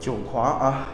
酒狂啊。